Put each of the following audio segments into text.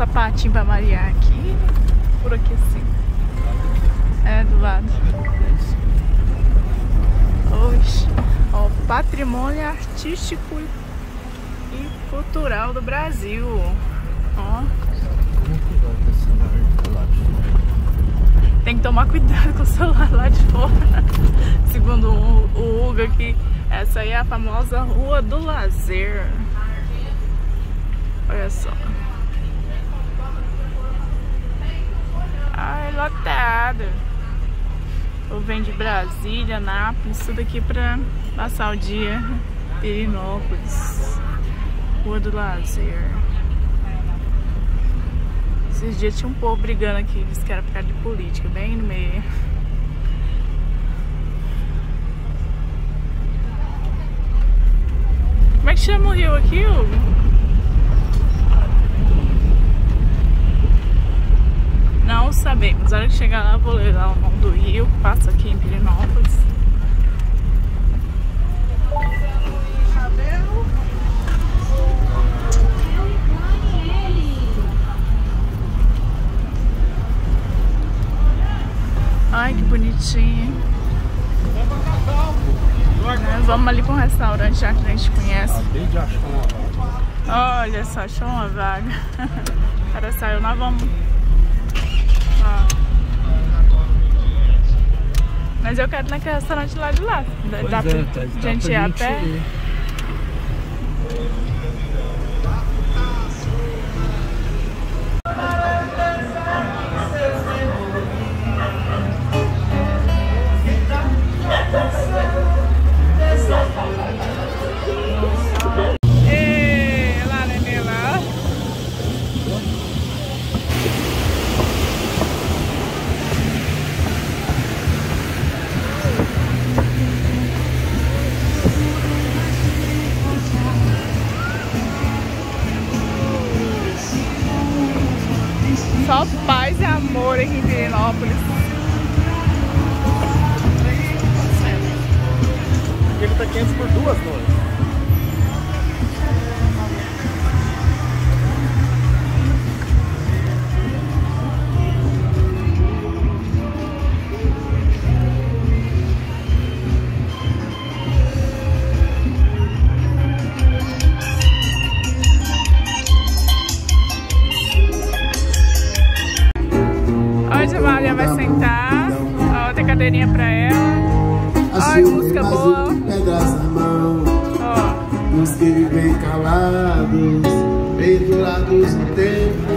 sapatinho pra Maria aqui. Por aqui assim. É, do lado. Oxe. Ó, patrimônio artístico e cultural do Brasil. Ó. Tem que tomar cuidado com o celular lá de fora. Segundo o Hugo aqui, essa aí é a famosa Rua do Lazer. Olha só. Ai, lotado. Eu venho de Brasília, Nápoles, tudo aqui pra passar o dia. Pirinópolis. Rua do Lazer. Esses dias tinha um povo brigando aqui, disse que era por causa de política, bem no meio. Como é que chama o rio aqui, Hugo? Não sabemos. Na hora que chegar lá, vou ler lá o nome do rio, que passa aqui em Pirenópolis. Ai, que bonitinho. Nós vamos ali para um restaurante já que a gente conhece. Olha só, achou uma vaga. O cara saiu, nós vamos. Mas eu quero naquele restaurante lá de lá. Dá, dá é, pra tá- dá gente ir a pé? ir. Aqui em Pirenópolis. Ele tá 500 por duas dólares. Cadeirinha pra ela. Ai, música boa. Pedras na mão, Ó, que vivem calados, pendurados no tempo,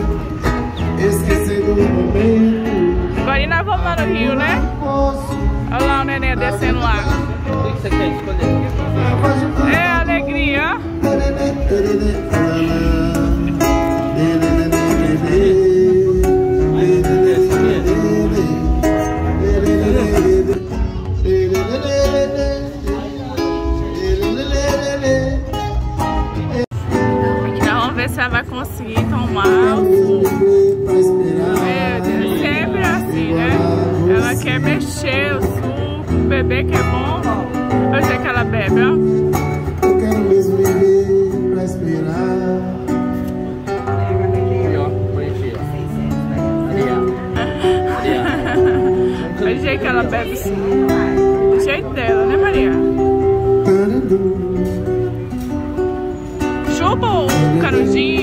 esquecendo o momento. agora nós vamos lá no Rio, né? Olha lá o neném descendo lá. O que você quer escolher? É alegria, o. Meu Deus, sempre assim, né? Ela quer mexer o suco, o bebê que é bom. Eu sei que ela bebe, ó. Eu quero mesmo viver pra esperar. O jeito que ela bebe o suco. O jeito dela, né, Maria? Chupa o canudinho.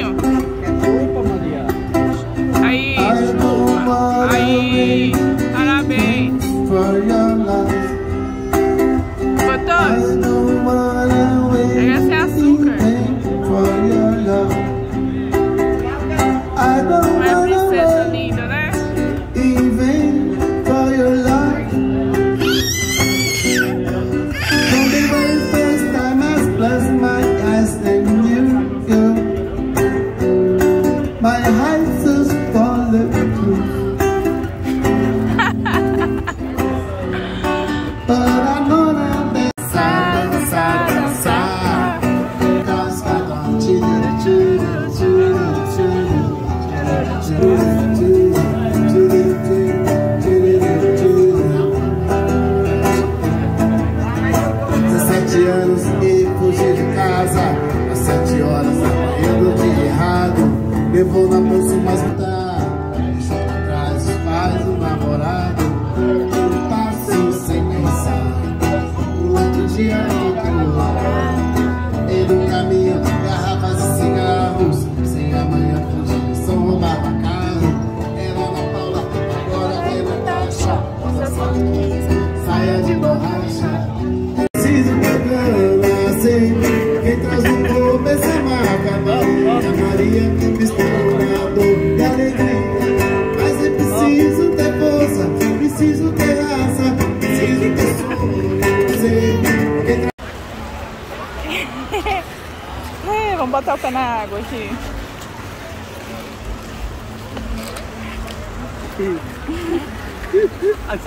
Botar o pé na água aqui.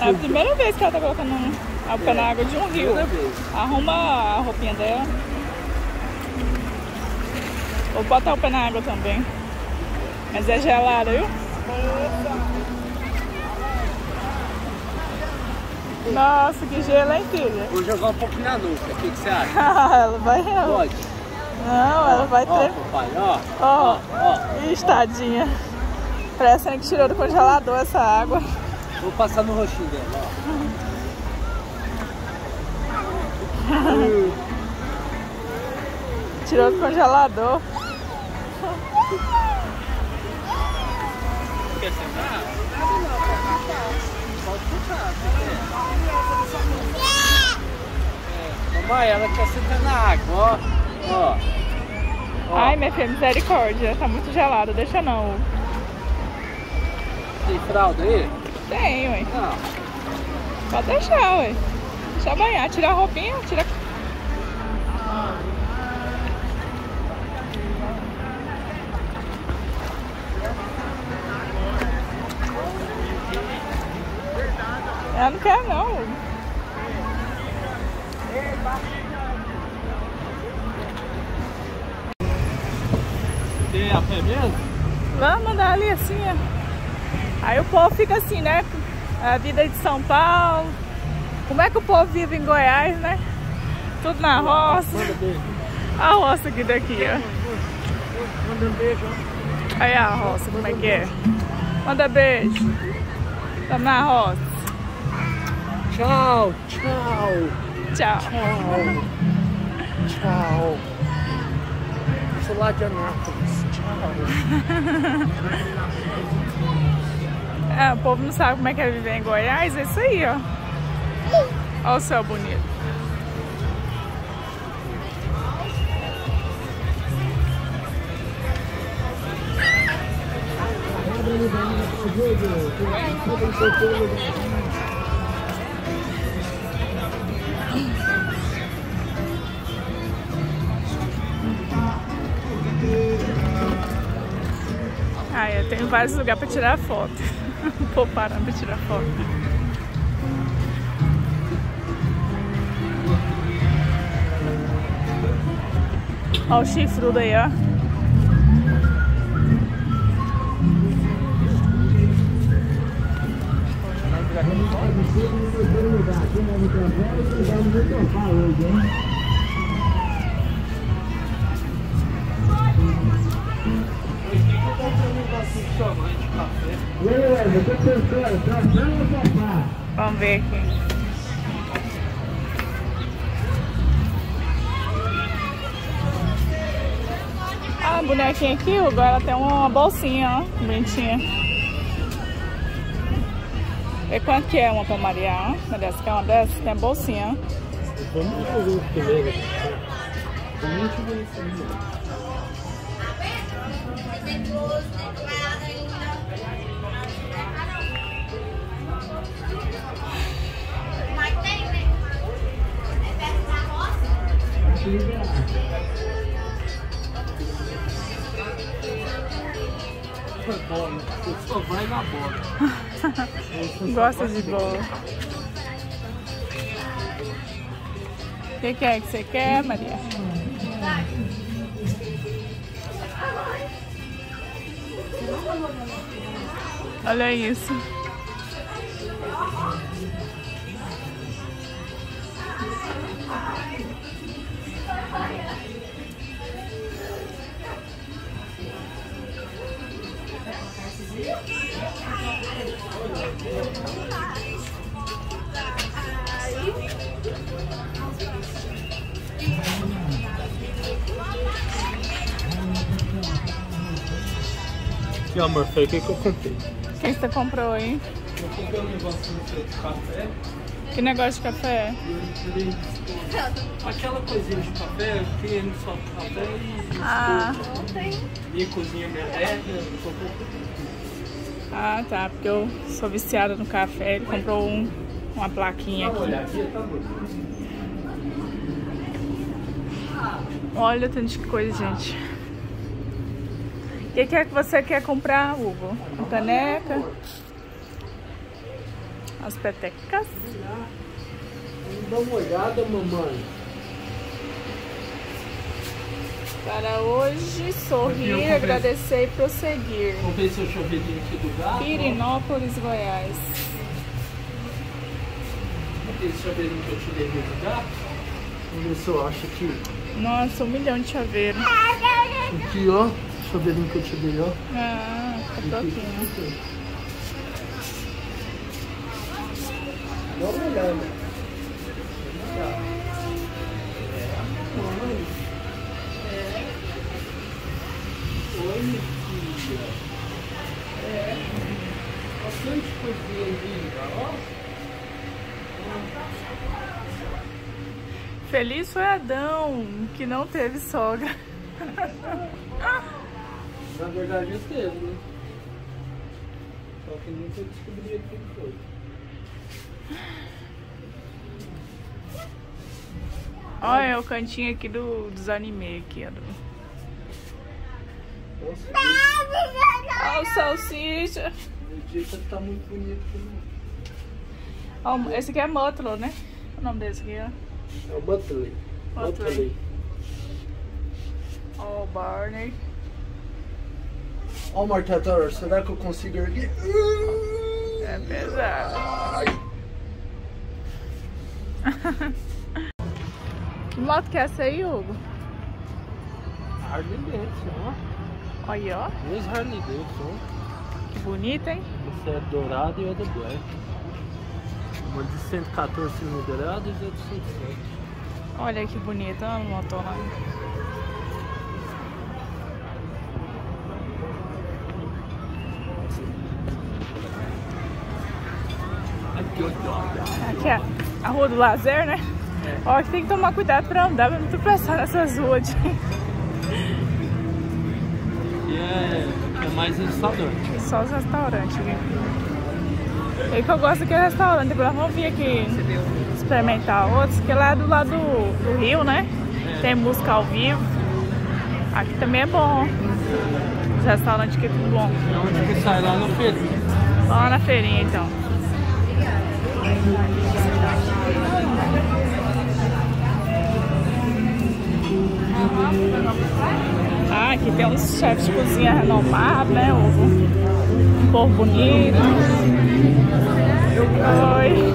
É a primeira vez que ela tá colocando o pé na água de um rio. Arruma a roupinha dela. Vou botar o pé na água também. Mas é gelada, viu? Nossa, que gelo, hein, filha? Vou jogar um pouquinho na nuca. O que, que você acha? ela vai. Pode. Não, ela vai Ó, ter. papai, ó. Ó, ó. Ih, tadinha. Parece que tirou do congelador essa água. Vou passar no rostinho dela, ó. Tirou do congelador. Quer sentar? Pode sentar, se quer. É, Mamãe, ela quer sentar na água, ó. Ó. Ó. Ai, minha filha, misericórdia. Tá muito gelado, deixa não. Tem fralda aí? Tem, ué. Não. Pode deixar, ué. Deixa banhar, tira a roupinha, tira. Ela não quer não. Tem a pé mesmo? Vamos mandar ali assim, ó. Aí o povo fica assim, né? A vida de São Paulo. Como é que o povo vive em Goiás, né? Tudo na roça. A roça aqui daqui, ó. Manda um beijo, ó. Aí a roça, como é que é? Manda beijo. Tamo na roça. Tchau, tchau, Tchau. tchau. Tchau. Sou lá de Anápolis. É, o povo não sabe como é que é viver em Goiás, é isso aí, ó. Olha o céu bonito. Tenho vários lugares pra tirar foto. Povo parando pra tirar foto. Olha o chifrudo aí, ó. Vamos ver aqui. Ah, a bonequinha aqui, Hugo, ela tem uma bolsinha, ó, bonitinha. E quanto que é uma pra Maria? Uma dessa, quer uma dessa? Tem a bolsinha. Vamos fazer primeiro. Bola. Só vai na bola. Gosta de bola. O que, que é que você quer, Maria? Olha isso. E amor, foi o que, que eu comprei? O que você comprou aí? Eu comprei um negocinho de café. Que negócio de café? Aquela coisinha de café, que ele só café e Ah, e cozinha merreca. Ah, tá. Porque eu sou viciada no café. Ele comprou um, uma plaquinha aqui. Olha, o tanto de coisa, gente. O que, que é que você quer comprar, Hugo? Uma caneca? As petecas? Dá uma olhada, mamãe. Para hoje, Aqui sorrir, agradecer e prosseguir. Comprei seu chuveirinho aqui do gato. Pirinópolis, Goiás. Aquele que eu te levei do gato. Vamos ver se eu acho aqui. Nossa, um milhão de chaveiro. Aqui, ó. Chaveirinho que eu te dei, ó. Ah, tá pouquinho. Dá uma olhada. É. Bastante coisinha linda, ó. Feliz foi Adão, que não teve sogra. Na verdade, eu teve, né? Só que nunca descobri quem foi. Olha o cantinho aqui do, dos anime aqui, ó. Olha o salsicha. o dia tá muito bonito também. Esse aqui é Mutlow, né? O nome desse aqui, ó. É o Butley. Butley. Ó, o Barney. Ó, Martatora, será que eu consigo erguer? É pesado. Que moto que é essa aí, Hugo? Harley Davidson, ó. Olha, ó. Dois Harley Davidson. Que bonita, hein? Esse é dourado e outra black. Uma de 114 cilindradas e outra de 107. Olha que bonita a motona. Aqui, é a rua do lazer, né? Ó, que tem que tomar cuidado pra andar, pra não tropeçar nessas ruas. de- E é, é mais restaurante. Só os restaurantes aqui. E que eu gosto daquele restaurante, depois nós vamos vir aqui experimentar outros, que lá é do lado do, do rio, né? Tem música ao vivo. Aqui também é bom. Os restaurantes aqui é tudo bom. É onde que sai lá feirão. Vamos lá na feirinha então. Ah, aqui tem uns chefes de cozinha renomados, né? Um, povo bonito. Oi.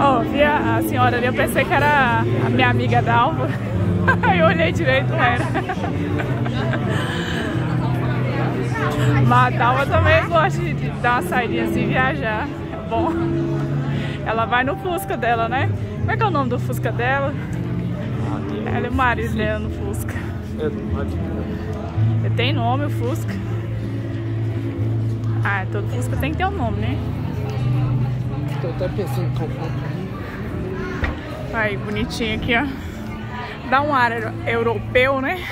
Oh, vi a, a senhora ali, eu pensei que era a minha amiga Dalva. Eu olhei direito, não era. Mas a Dalva também gosta de, dar uma saidinha assim, viajar. É bom. Ela vai no Fusca dela, né? Como é que é o nome do Fusca dela? Ela o marido dela no Fusca. É, pode Ele tem nome, o Fusca. Ah, todo Fusca tem que ter um nome, né? Tô até pensando em comprar. Aí, bonitinho aqui, ó. Dá um ar europeu, né?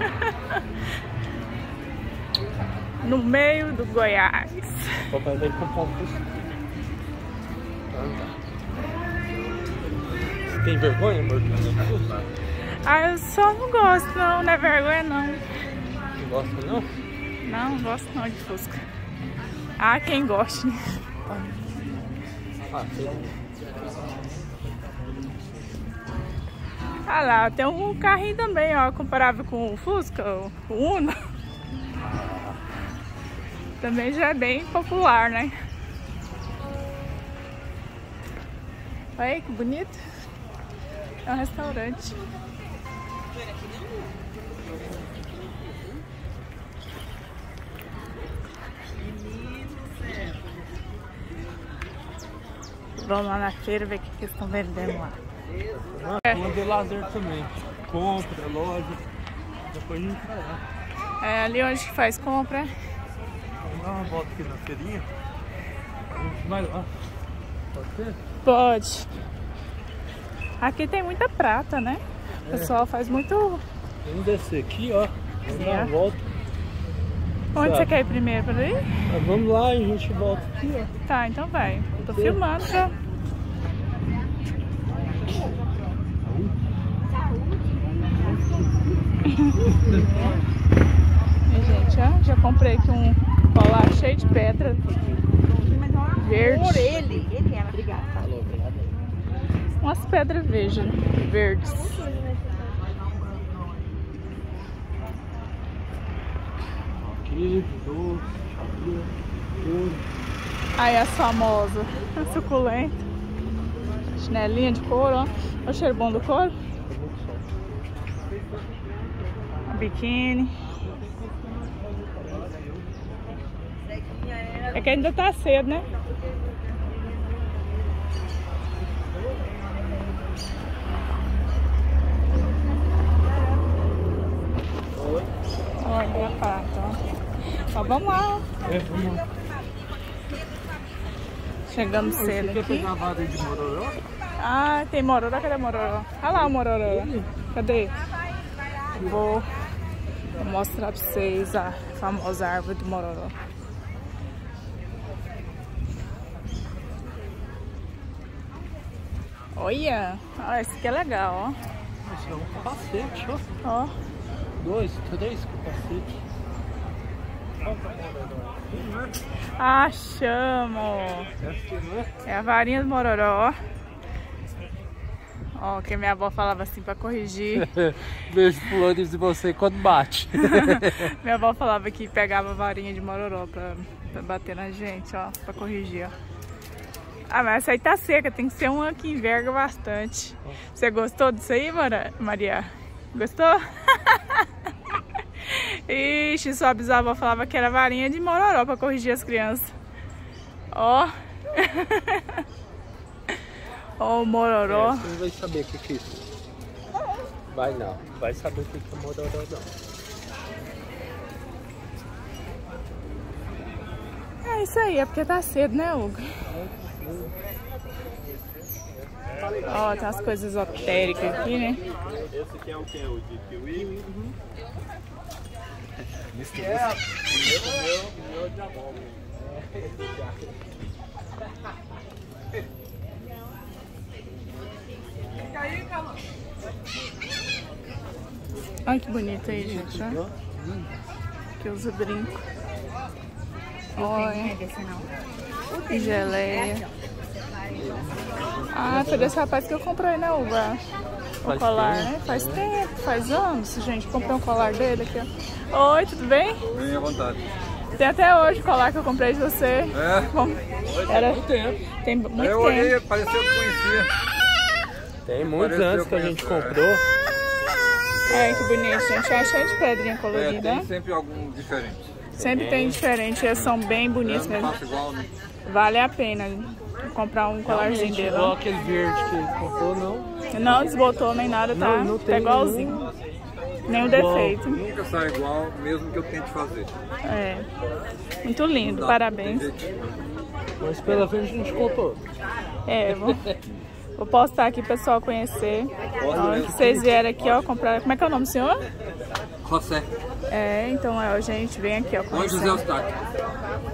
no meio do Goiás. Papai vai comprar um Fusca. Você tem vergonha, amor? Não Ah, eu só não gosto, não. Não é vergonha, não. gosta, não? Não, não gosto não de Fusca. Ah, quem gosta, né? Ah. Ah lá, tem um carrinho também, ó, comparável com o Fusca, o Uno. Também já é bem popular, né? Olha aí que bonito. É um restaurante. Vamos lá na feira ver o que, que eles estão vendendo lá. É. Rua de lazer também. Compra, loja. Depois a gente vai lá. É ali onde que faz compra. Vamos dar uma volta aqui na feirinha. A gente vai lá. Pode ser? Pode. Aqui tem muita prata, né? O pessoal faz muito. Vamos descer aqui, ó. Vamos Sim, dar uma ó. volta. Onde Tá. você quer ir primeiro? Por aí? Ah, Vamos lá e a gente volta aqui, ó. Tá, então vai. Tô filmando pra. E, gente, ó, já comprei aqui um colar cheio de pedra verde. Por ele, ele era, obrigada. Umas pedras veja, verdes. Aí as famosas, suculenta. Chinelinha de couro, ó. Olha o cheiro bom do couro. Biquíni. É que ainda tá cedo, né? Olha a pata, ó. Ó, vamos lá. É, vamos lá. Chegamos cedo quer aqui. Ah, tem mororó. Cadê mororó? Olha lá o mororó. Cadê? Vou, mostrar pra vocês a famosa árvore do mororó. Olha, ah, esse aqui é legal, ó. Esse é um capacete, ó. Ó, Dois, três capacetes. Achamos. É? A varinha do mororó. Ó, que minha avó falava assim pra corrigir. Beijo flores de você quando bate. Minha avó falava que pegava varinha de mororó pra, pra bater na gente, ó, pra corrigir, ó. Ah, mas essa aí tá seca, tem que ser uma que enverga bastante. Você gostou disso aí, Maria? Gostou? Ixi, sua bisavó falava que era varinha de mororó pra corrigir as crianças. Ó. Ó o mororó. Você não vai saber o que que é isso. Vai não. Vai saber o que que é mororó não. É isso aí, é porque tá cedo, né, Hugo? Ó, tem umas coisas esotéricas aqui, né? Esse aqui é o que? O de kiwi? Olha que bonito aí, gente, ó. Que usa brinco. Olha, que geleia. Ah, foi desse rapaz que eu comprei, né, Hugo? O Faz colar, tempo, né? Faz tempo, faz anos, gente. Comprei um colar dele aqui, ó. Oi, tudo bem? Bem à vontade. Tem até hoje o colar que eu comprei de você. É, Bom, era, tempo. tem muito eu olhei, tempo. pareceu que conhecia. Tem muitos Pareceu anos que a gente essa, comprou. Ai, que bonito, gente. É cheio de pedrinha É, colorida. tem né? sempre algum diferente. Sempre tem diferente, eles são bem bonitos não mesmo. igual, né? Vale a pena comprar um colarzinho dele. Igual ó. aquele verde que ele comprou, não. Não desbotou nem nada, tá? Não, não tá tem igualzinho. Nenhum Igual. defeito. Nunca sai igual, mesmo que eu tente fazer. É. Muito lindo, parabéns. Mas pela frente a gente comprou. É, vou, vou postar aqui pro pessoal conhecer. Ó, mesmo. que vocês vieram aqui, ó, comprar. Como é que é o nome do senhor? José, É, então é, ó, gente, vem aqui, ó, é José conhecer. Eustáquio.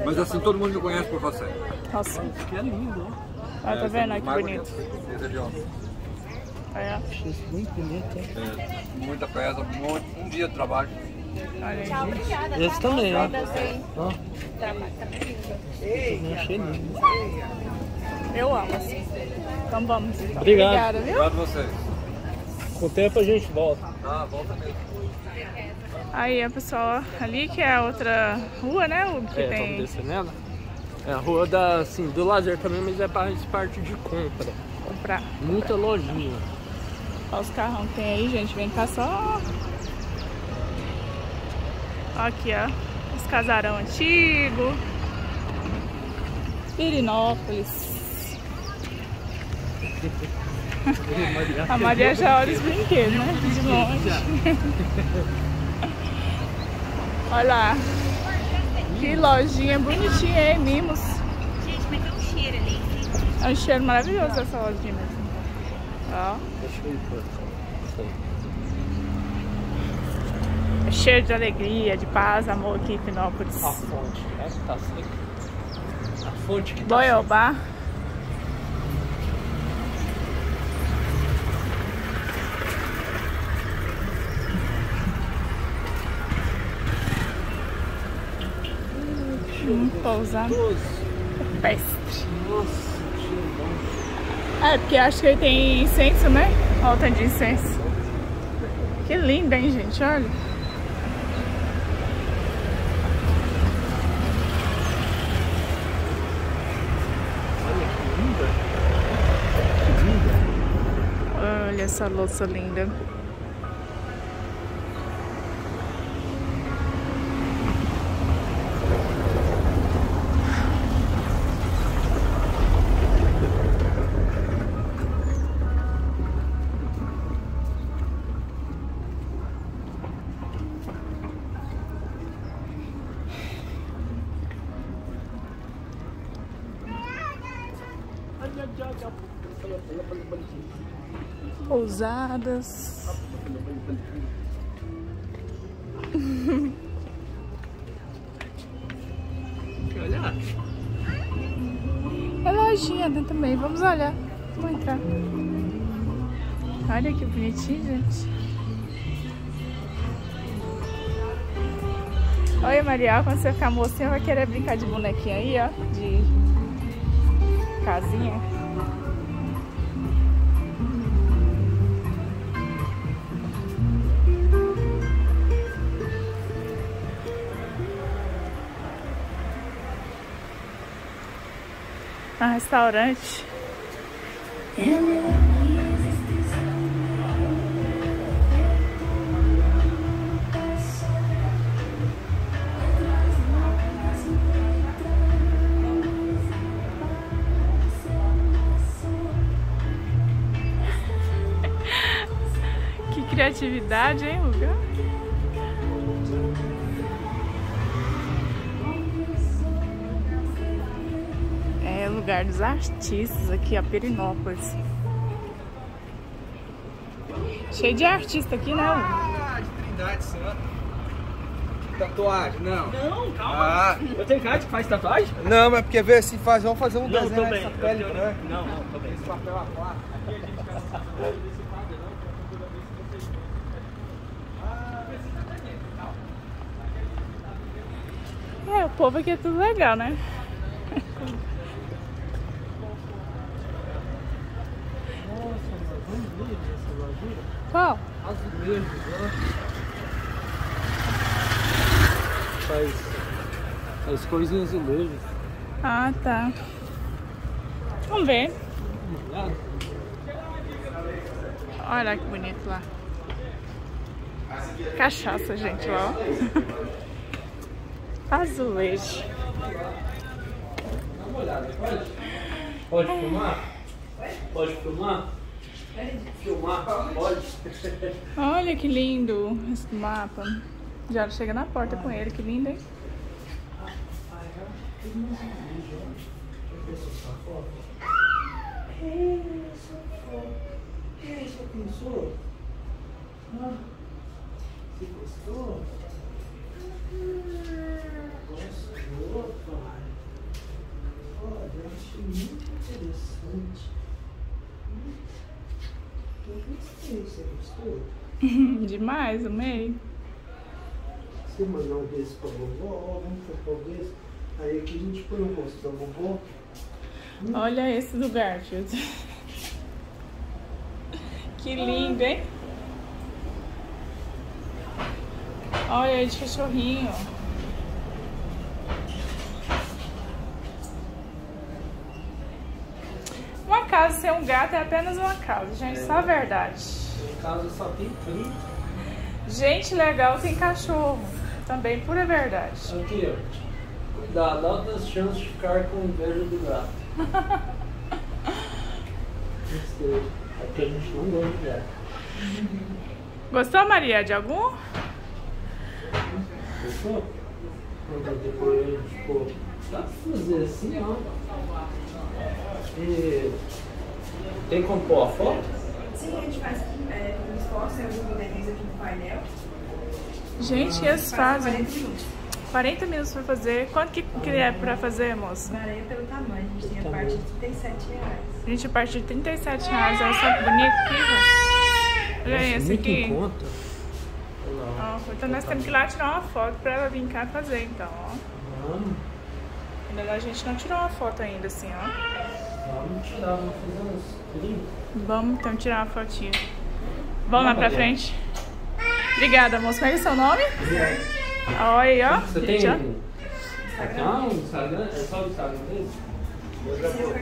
Mas assim, todo mundo me conhece por José. Nossa, Que é lindo, ó. ó, tá vendo? Olha que Mais bonito. É isso muito bonito, hein? É, muita peça, muito, um dia de trabalho. olha aí. Esse também, ó. Ó. Eu achei lindo. Eu amo assim. Então vamos. Obrigado. Obrigada, viu? Obrigado a vocês. Com o tempo a gente volta. Ah, volta mesmo. Aí, ó, pessoal, ó, ali que é a outra rua, né? O que É, vamos tem. descer nela. É a rua da, assim, do lazer também, mas é para parte de compra. comprar. Muita lojinha. Olha os carrão que tem aí, gente. Vem cá só. Aqui, ó. Os casarão antigo. Pirinópolis. A Maria já olha os brinquedos, né? De longe. Olha lá. Que lojinha bonitinha, hein? Mimos. Gente, mas tem um cheiro ali. É um cheiro maravilhoso essa lojinha mesmo. Ó. É cheiro de alegria, de paz, amor aqui em Finópolis. A fonte, né? Que tá seca. A fonte que tá Boiobá. Hum, pousada Doce. pestre. Nossa. É, porque acho que ele tem incenso, né? Olha o tanto de incenso. Que lindo, hein, gente? Olha. Linda. Linda. Olha essa louça linda. Pousadas. Olhar? É lojinha também. Vamos olhar. Vamos entrar. Olha que bonitinho, gente. Oi, Maria. Quando você ficar mocinha, vai querer brincar de bonequinha aí, ó. De casinha. Ah, restaurante. Que criatividade, hein, lugar? É o lugar dos artistas aqui, a Perinópolis. Cheio de artista aqui, né? Ah, de Trindade Santa. Tatuagem, não. Não, calma. Ah, Eu tenho cara de que faz tatuagem? não, mas porque ver se faz, vamos fazer um Não, desenho nessa pele branca. Não, não, tô bem. Esse papel aquático. É, o povo aqui é tudo legal, né? Qual? Azulejos, ó. Faz. Faz coisinhas azulejos. Ah, tá. Vamos ver. Olha que bonito lá. Cachaça, gente, ó. Azulejo. Dá uma olhada, pode? Pode filmar? Pode filmar? Filmar, pode? Olha que lindo esse mapa. Já chega na porta com ele, que lindo, hein? Isso, pensou? Você gostou? Demais, o meio. Você mandar um beijo pra vovó, vamos trocar o beijo. Aí aqui a gente põe o rosto da vovó. Olha esse do Garfield. Que lindo, hein? Olha de cachorrinho. Uma casa sem um gato é apenas uma casa, gente. Só a verdade. Em casa só tem 30. Gente legal tem cachorro. Também pura verdade. Aqui, ó. Cuidado, altas chances de ficar com inveja do gato. Aqui a gente não gosta de gato. Gostou, Maria, de algum? Gostou? Quando depois, tipo, dá pra fazer assim, ó. E tem como pôr a foto? Sim, a gente faz é, com esforço, tem alguns bonequinhos aqui no painel. Gente, eles Faz fazem 40 minutos. 40 minutos pra fazer. Quanto que, que é pra fazer, moça? Varia pelo tamanho. A gente tem a parte de 37 reais. Gente, a partir de 37 reais. Olha só que bonito ó. Olha esse muito aqui. em conta. Ó, então nós temos que ir lá tirar uma foto pra ela vir cá fazer, então, ó. Vamos, É melhor a gente não tirou uma foto ainda, assim, ó. vamos tirar, vamos fazer uns trinta. Vamos então tirar uma fotinha. Vamos lá pra frente. Obrigada, moça. Como é que é seu nome? Olha aí, ó. Você tem Instagram? um Instagram? É só o Instagram dele? Eu já vou.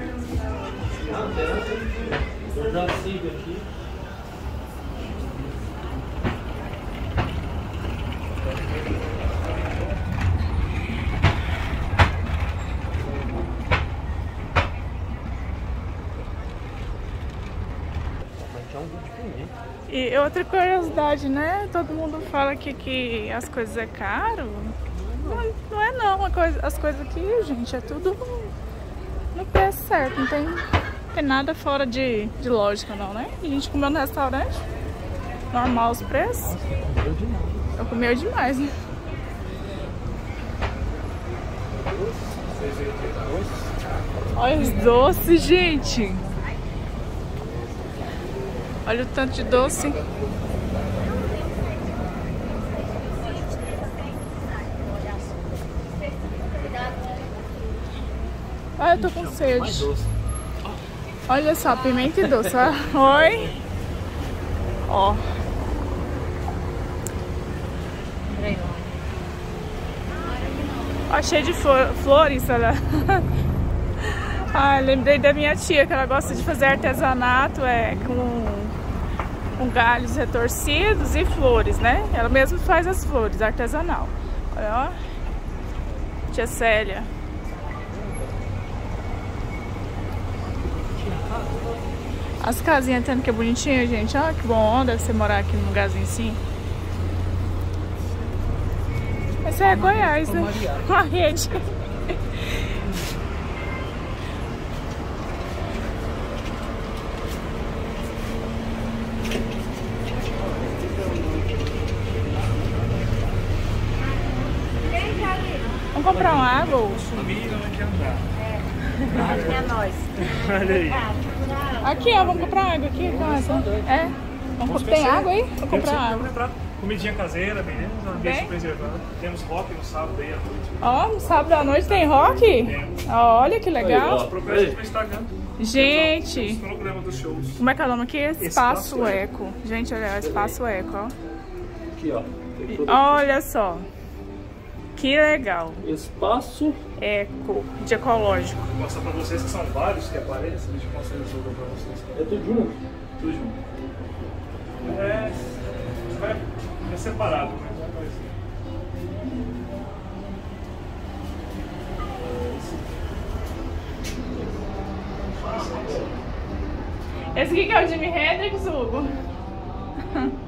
Não. Eu já sigo aqui. Mas é um vídeo diferente. E outra curiosidade, né? Todo mundo fala que, que as coisas é caro. Não, não é não, coisa- as coisas aqui, gente, é tudo no preço certo. Não tem, tem nada fora de, de lógica não, né? A gente comeu no restaurante, normal os preços. Comeu demais. Eu comeu demais, né? Olha os doces, gente. Olha o tanto de doce. Ah, eu tô com sede. Olha só, pimenta e doce. Oi. Ó. Ó, cheio de flor- flores, olha. Ah, lembrei da minha tia, que ela gosta de fazer artesanato é, com, com galhos retorcidos e flores, né? Ela mesma faz as flores, artesanal. Olha, ó. Tia Célia. As casinhas tendo que é bonitinha, gente. Olha que bom deve ser morar aqui num lugarzinho assim. Esse é Goiás, né? A rede. Vamos comprar uma água, Ucho? É nóis. Aqui, ó, vamos comprar água aqui, casa. É? Vamos, tem água aí? Vou comprar água. Vamos entrar. Comidinha caseira, beleza? Ambiente Tem? preservado. Temos rock no sábado aí à noite. Ó, no sábado à noite tem rock? Ó, olha que legal. Procura a gente Instagram. Como é que é o nome aqui? Espaço Espaço Eco. Gente, olha, Espaço Eco, ó. Aqui, ó. Olha só. Que legal. Espaço. Eco, de ecológico. Vou mostrar pra vocês que são vários que aparecem. Deixa eu mostrar isso pra vocês. É tudo junto. Tudo junto. É, vai- é separado, mas vai aparecer. Esse aqui que é o Jimi Hendrix, Hugo.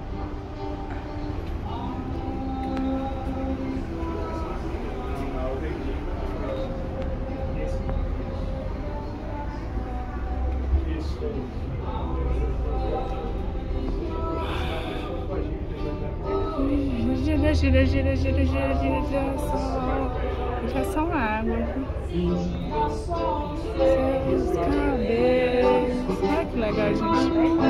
gira, gira, gira, gira, só. Já são água. Seus cabelos. Olha que legal, gente.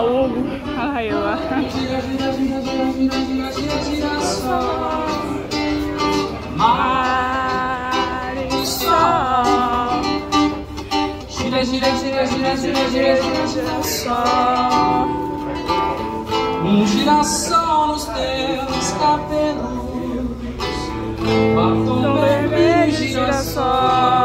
Hugo. Olha lá lá. Gira, gira, gira, gira, gira, gira, gira, gira. Gira, gira, gira, gira, gira, gira, gira, gira só. Um girassol nos teus cabelos. Batom Tom vermelho, girassol. girassol.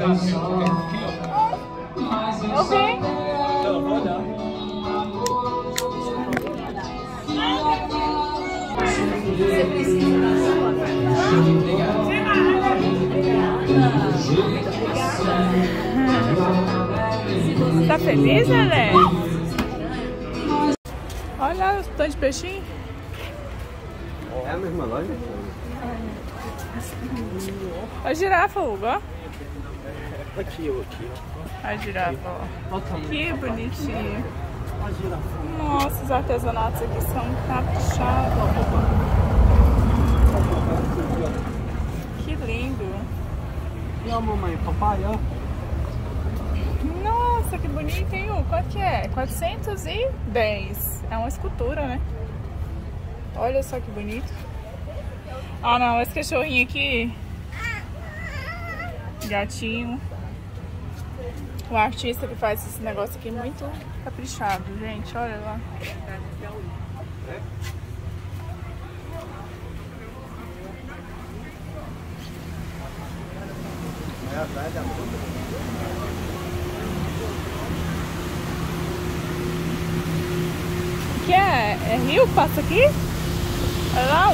Ok. Tá feliz, Lelé? Olha o tanto de peixinho. É a mesma loja? A girafa, Hugo, ó. Aqui, ó, aqui, ó. A girafa, ó. Que bonitinho. Nossa, os artesanatos aqui são caprichados. Que lindo. E a mamãe, papai, ó. Nossa, que bonito, hein? Quanto que é? 410. É uma escultura, né? Olha só que bonito. Ah, não, esse cachorrinho aqui. Gatinho. O artista que faz esse negócio aqui é muito caprichado, gente. Olha lá. O que é? É rio que passa aqui? Olha lá,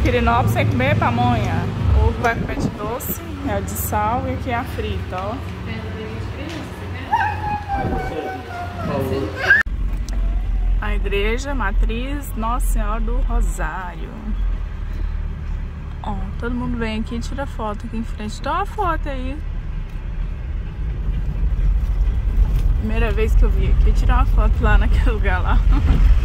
em Pirinópolis sem comer pamonha. Ou vai comer de doce, é a de sal e aqui é a frita, ó. A igreja matriz Nossa Senhora do Rosário. Ó, todo mundo vem aqui e tira foto aqui em frente. Dá uma foto aí. Primeira vez que eu vi aqui, tirar uma foto lá naquele lugar lá.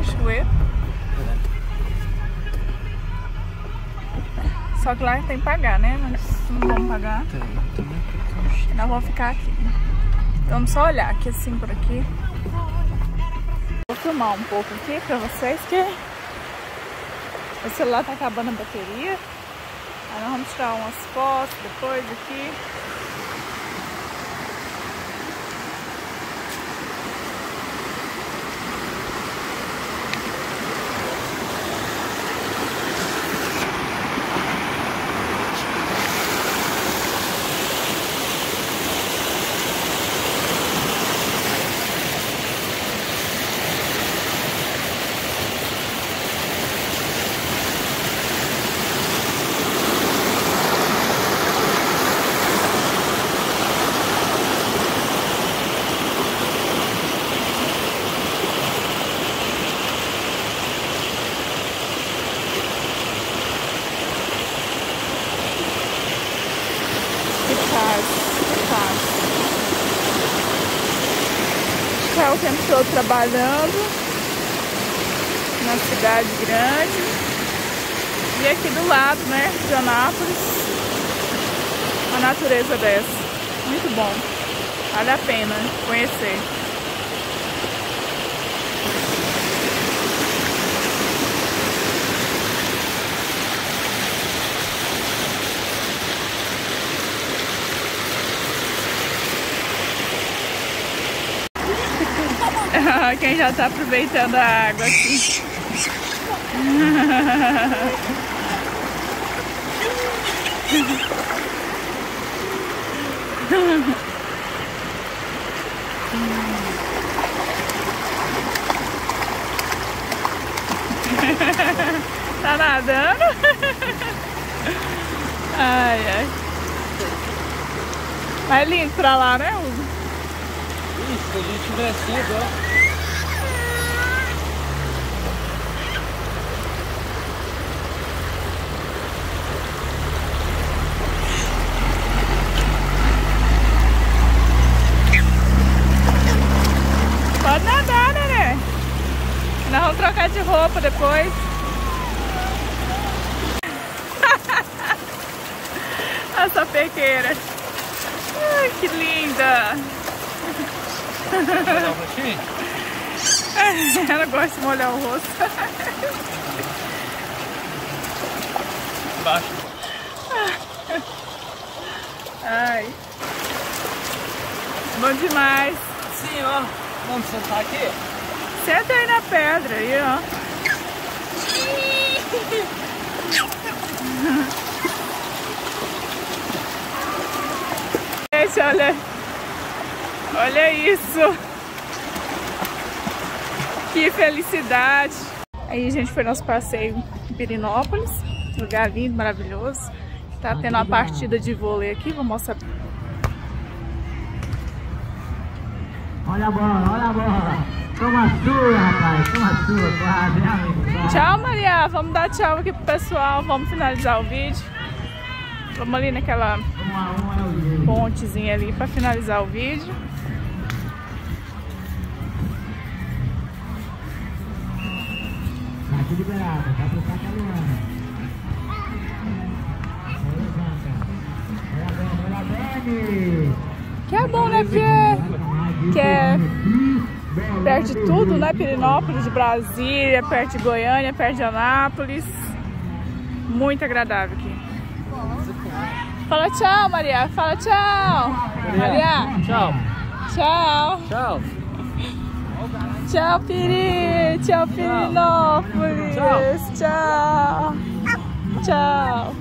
Cachoeiro? Só que lá tem que pagar, né? Mas não vamos pagar. Tem. Nós vamos ficar aqui. Então, vamos só olhar aqui assim por aqui. Vou filmar um pouco aqui pra vocês que o celular tá acabando a bateria. Aí nós vamos tirar umas fotos depois aqui. Que paz, que paz. Ficar o tempo todo trabalhando na cidade grande. E aqui do lado, né, de Anápolis, a natureza dessa. Muito bom. Vale a pena conhecer. Quem já tá aproveitando a água aqui. Tá nadando? Ai, ai. Mais lindo pra lá, né, Hugo? Isso, a gente tiver assim agora. Pode nadar, né? Nós vamos trocar de roupa depois. Essa pequeira. Ai, que linda. Ela gosta de molhar o rosto. Embaixo. Ai. Bom demais. Sim, ó. Vamos sentar aqui? Senta aí na pedra, aí, ó. Gente, olha. Olha isso. Que felicidade. Aí, gente, foi nosso passeio em Pirinópolis. Lugar lindo, maravilhoso. Tá tendo uma partida de vôlei aqui. Vou mostrar. Olha a bola, olha a bola. Toma a sua, rapaz. Toma a sua, quase. Tchau, Maria. Vamos dar tchau aqui pro pessoal. Vamos finalizar o vídeo. Vamos ali naquela Um um é pontezinha ali para finalizar o vídeo. Tá aqui liberado, tá pro saco. Que é bom, né? Porque que é perto de tudo, né? Pirinópolis, Brasília, perto de Goiânia, perto de Anápolis. Muito agradável aqui. Fala tchau, Maria. Fala tchau. Maria. Tchau. Tchau. Tchau. Tchau, Piri. Tchau, Pirinópolis. Tchau. Tchau.